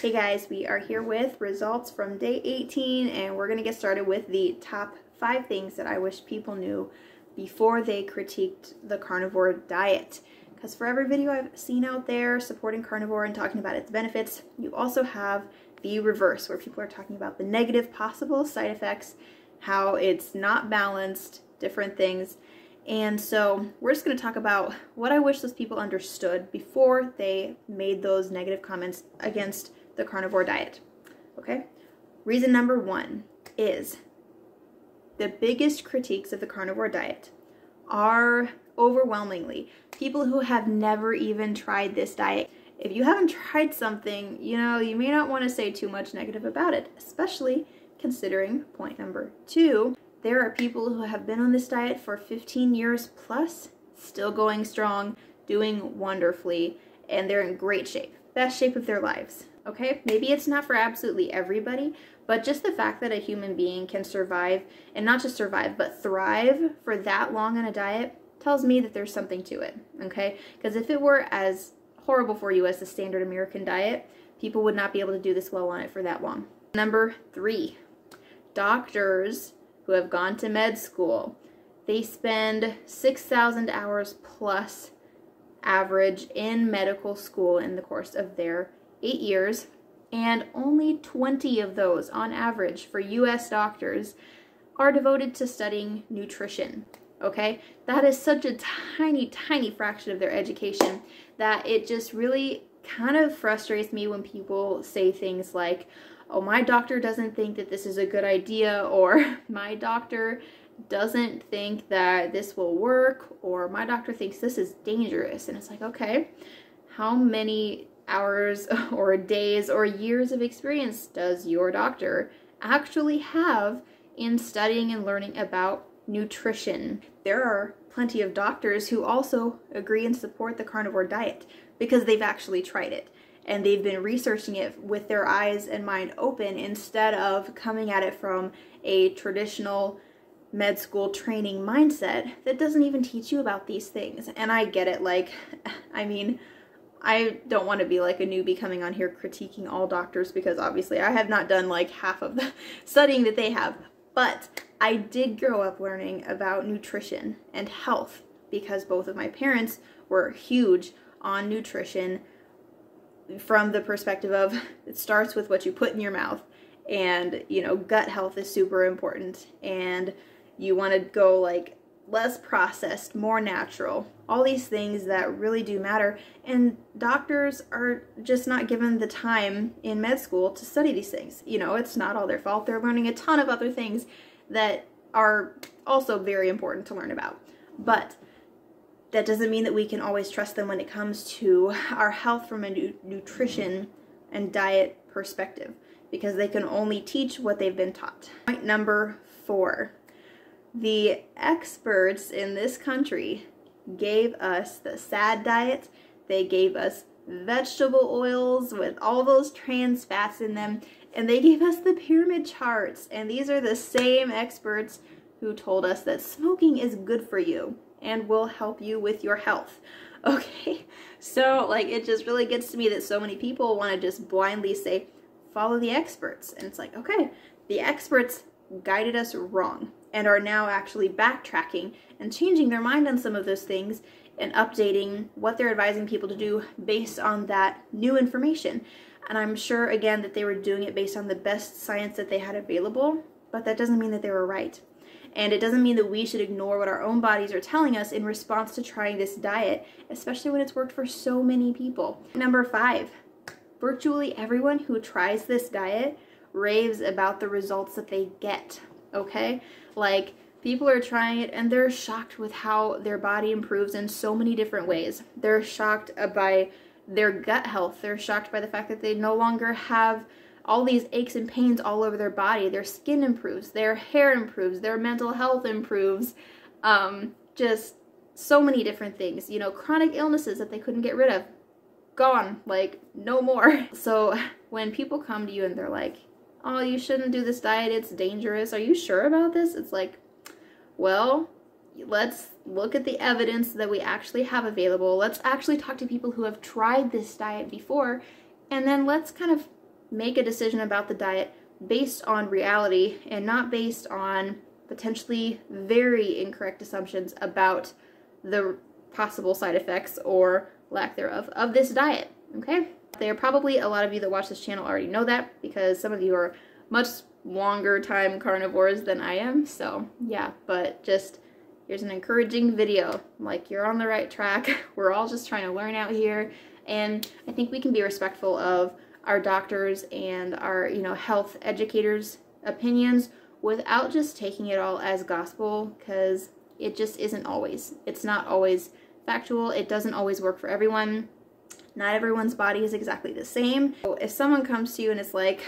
Hey guys, we are here with results from day 18 and we're going to get started with the top five things that I wish people knew before they critiqued the carnivore diet. Because for every video I've seen out there supporting carnivore and talking about its benefits, you also have the reverse where people are talking about the negative possible side effects, how it's not balanced, different things. And so we're just going to talk about what I wish those people understood before they made those negative comments against the carnivore diet. Okay? Reason number one is the biggest critiques of the carnivore diet are overwhelmingly people who have never even tried this diet. If you haven't tried something, you know, you may not want to say too much negative about it, especially considering point number two, there are people who have been on this diet for 15 years plus, still going strong, doing wonderfully, and they're in great shape, best shape of their lives okay? Maybe it's not for absolutely everybody, but just the fact that a human being can survive, and not just survive, but thrive for that long on a diet tells me that there's something to it, okay? Because if it were as horrible for you as the standard American diet, people would not be able to do this well on it for that long. Number three, doctors who have gone to med school, they spend 6,000 hours plus average in medical school in the course of their eight years, and only 20 of those, on average, for US doctors are devoted to studying nutrition. Okay? That is such a tiny, tiny fraction of their education that it just really kind of frustrates me when people say things like, oh, my doctor doesn't think that this is a good idea, or my doctor doesn't think that this will work, or my doctor thinks this is dangerous. And it's like, okay, how many hours or days or years of experience does your doctor actually have in studying and learning about nutrition? There are plenty of doctors who also agree and support the carnivore diet because they've actually tried it and they've been researching it with their eyes and mind open instead of coming at it from a traditional med school training mindset that doesn't even teach you about these things. And I get it, like, I mean, I don't want to be like a newbie coming on here critiquing all doctors because obviously I have not done like half of the studying that they have. But I did grow up learning about nutrition and health because both of my parents were huge on nutrition from the perspective of it starts with what you put in your mouth and you know gut health is super important and you want to go like less processed, more natural. All these things that really do matter. And doctors are just not given the time in med school to study these things. You know, it's not all their fault. They're learning a ton of other things that are also very important to learn about. But that doesn't mean that we can always trust them when it comes to our health from a nu nutrition and diet perspective because they can only teach what they've been taught. Point number four the experts in this country gave us the SAD diet. They gave us vegetable oils with all those trans fats in them. And they gave us the pyramid charts. And these are the same experts who told us that smoking is good for you and will help you with your health. Okay, so like it just really gets to me that so many people want to just blindly say, follow the experts. And it's like, okay, the experts guided us wrong and are now actually backtracking and changing their mind on some of those things and updating what they're advising people to do based on that new information. And I'm sure, again, that they were doing it based on the best science that they had available, but that doesn't mean that they were right. And it doesn't mean that we should ignore what our own bodies are telling us in response to trying this diet, especially when it's worked for so many people. Number five, virtually everyone who tries this diet raves about the results that they get okay? Like, people are trying it and they're shocked with how their body improves in so many different ways. They're shocked by their gut health. They're shocked by the fact that they no longer have all these aches and pains all over their body. Their skin improves, their hair improves, their mental health improves. Um, just so many different things. You know, chronic illnesses that they couldn't get rid of. Gone. Like, no more. So when people come to you and they're like, oh, you shouldn't do this diet, it's dangerous. Are you sure about this? It's like, well, let's look at the evidence that we actually have available. Let's actually talk to people who have tried this diet before, and then let's kind of make a decision about the diet based on reality and not based on potentially very incorrect assumptions about the possible side effects or lack thereof of this diet, okay? There are probably a lot of you that watch this channel already know that because some of you are much longer time carnivores than I am, so yeah, but just here's an encouraging video. Like, you're on the right track. We're all just trying to learn out here, and I think we can be respectful of our doctors and our, you know, health educators' opinions without just taking it all as gospel, because it just isn't always. It's not always factual. It doesn't always work for everyone. Not everyone's body is exactly the same. So if someone comes to you and it's like,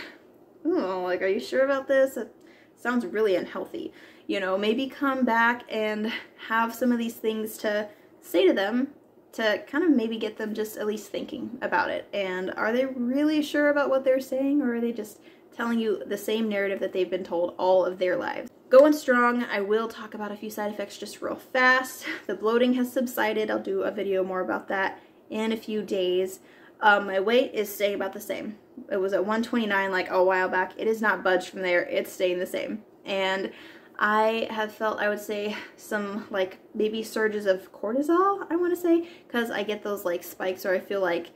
oh, like, are you sure about this? It sounds really unhealthy. You know, maybe come back and have some of these things to say to them to kind of maybe get them just at least thinking about it. And are they really sure about what they're saying or are they just telling you the same narrative that they've been told all of their lives? Going strong, I will talk about a few side effects just real fast. The bloating has subsided. I'll do a video more about that in a few days. Um, my weight is staying about the same. It was at 129 like a while back. It is not budged from there. It's staying the same. And I have felt, I would say, some like maybe surges of cortisol, I want to say, because I get those like spikes where I feel like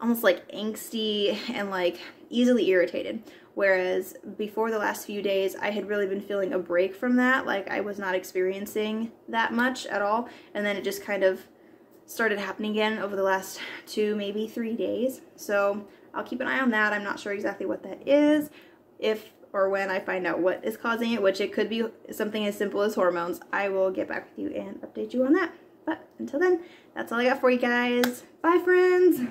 almost like angsty and like easily irritated. Whereas before the last few days, I had really been feeling a break from that. Like I was not experiencing that much at all. And then it just kind of started happening again over the last two, maybe three days. So I'll keep an eye on that. I'm not sure exactly what that is. If or when I find out what is causing it, which it could be something as simple as hormones, I will get back with you and update you on that. But until then, that's all I got for you guys. Bye, friends!